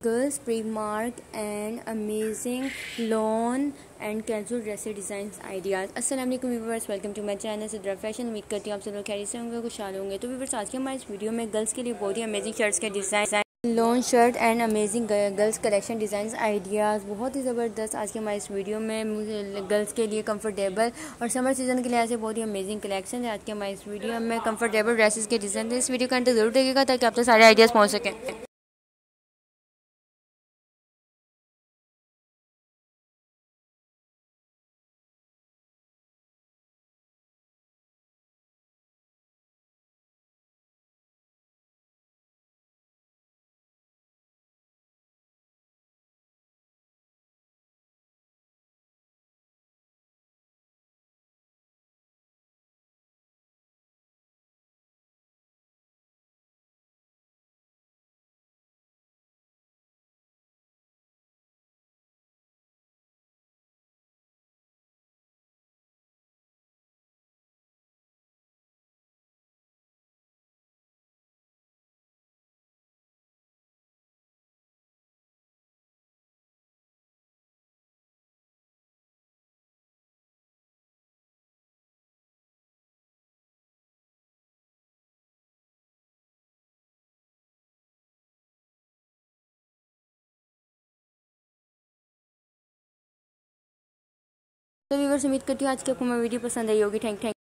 Girls pre-mark and amazing lawn and casual dresses design ideas अस्सलाम वालेकुम welcome to my channel Sidra fashion उम्मीद करती हूँ आप सब लोग खैरियत से होंगे खुशहाल होंगे तो व्यूवर्स आज के हमारे इस वीडियो में गर्ल्स के लिए बहुत ही अमेजिंग शर्ट्स के design long shirt and amazing girls collection design ideas बहुत ही ज़बरदस्त आज के हमारे इस वीडियो में गर्ल्स के लिए कंफर्टेबल और समर सीज़न के लिए ऐसे बहुत ही अमेजिंग कलेक्शन है आज के हमारे इस वीडियो में कंफर्टेबल ड्रेसेस के डिज़ाइन इस वीडियो का अंत ज़रूर देखेगा ताकि आप तो सारे आइडियाज़ पहुँच सकें। तो व्यूवर्स उम्मीद करती हूँ आज की आपको मैं वीडियो पसंद आई होगी। Thank thank